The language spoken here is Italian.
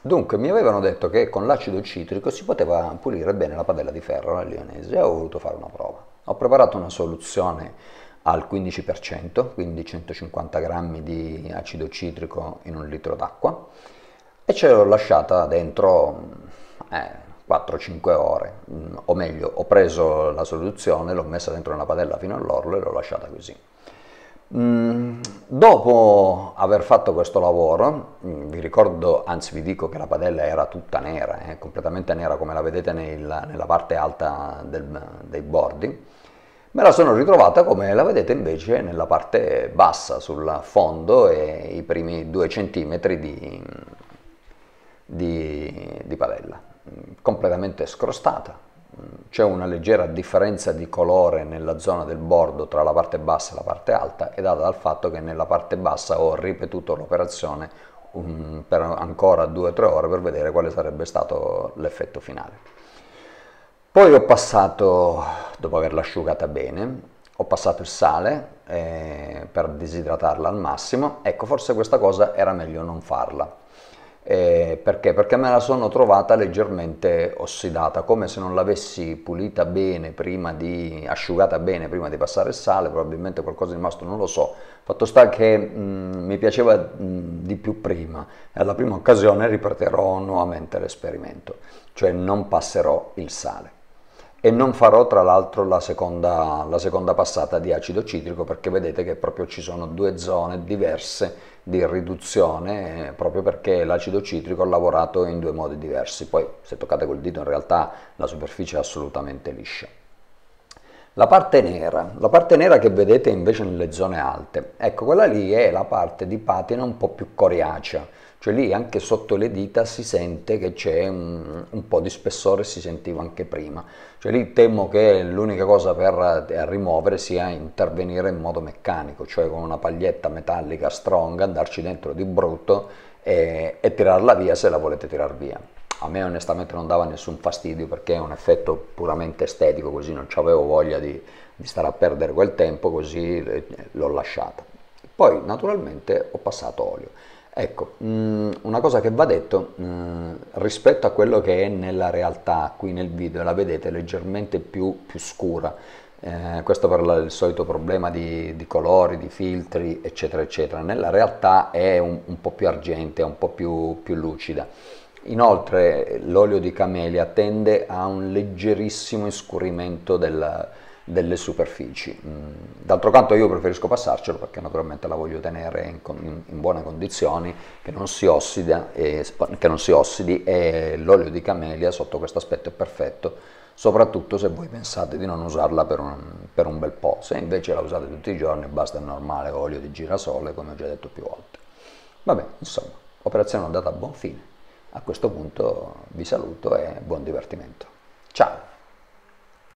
Dunque, mi avevano detto che con l'acido citrico si poteva pulire bene la padella di ferro la lionese e ho voluto fare una prova. Ho preparato una soluzione al 15%, quindi 150 grammi di acido citrico in un litro d'acqua e ce l'ho lasciata dentro eh, 4-5 ore, mm, o meglio, ho preso la soluzione, l'ho messa dentro una padella fino all'orlo e l'ho lasciata così. Mm, dopo aver fatto questo lavoro, mm, vi ricordo, anzi vi dico che la padella era tutta nera, eh, completamente nera come la vedete nel, nella parte alta del, dei bordi, me la sono ritrovata come la vedete invece nella parte bassa, sul fondo e i primi due centimetri di, di, di padella, completamente scrostata, c'è una leggera differenza di colore nella zona del bordo tra la parte bassa e la parte alta è data dal fatto che nella parte bassa ho ripetuto l'operazione um, per ancora 2-3 ore per vedere quale sarebbe stato l'effetto finale. Poi ho passato, dopo averla asciugata bene, ho passato il sale eh, per disidratarla al massimo, ecco forse questa cosa era meglio non farla eh, perché? Perché me la sono trovata leggermente ossidata, come se non l'avessi pulita bene prima di, asciugata bene prima di passare il sale, probabilmente qualcosa è rimasto, non lo so. Fatto sta che mh, mm, mi piaceva mh, mm, di più prima e alla prima occasione ripeterò nuovamente l'esperimento, cioè non passerò il sale e non farò tra l'altro la seconda, la seconda passata di acido citrico perché vedete che proprio ci sono due zone diverse di riduzione eh, proprio perché l'acido citrico ha lavorato in due modi diversi. Poi se toccate col dito in realtà la superficie è assolutamente liscia. La parte nera, la parte nera che vedete invece nelle zone alte, ecco quella lì è la parte di patina un po' più coriacea, cioè lì anche sotto le dita si sente che c'è un, un, po' di spessore, si sentiva anche prima, cioè lì temo che l'unica cosa per rimuovere sia intervenire in modo meccanico, cioè con una paglietta metallica strong, andarci dentro di brutto e, e tirarla via se la volete tirar via a me onestamente non dava nessun fastidio perché è un effetto puramente estetico, così non avevo voglia di, di, stare a perdere quel tempo, così l'ho lasciata. Poi naturalmente ho passato olio. Ecco, mm, una cosa che va detto, mm, rispetto a quello che è nella realtà, qui nel video la vedete leggermente più, più scura, eh, questo per il solito problema di, di, colori, di filtri, eccetera, eccetera. Nella realtà è un, un po' più argentea, un po' più, più lucida. Inoltre l'olio di camelia tende a un leggerissimo iscurimento del, delle superfici. Mm, d'altro canto io preferisco passarcelo perché naturalmente la voglio tenere in, in, in buone condizioni, che non si, ossida e, che non si ossidi e l'olio di camelia sotto questo aspetto è perfetto, soprattutto se voi pensate di non usarla per un, per un bel po', se invece la usate tutti i giorni basta il normale olio di girasole come ho già detto più volte. Vabbè, insomma, operazione andata a buon fine. A questo punto vi saluto e buon divertimento. Ciao!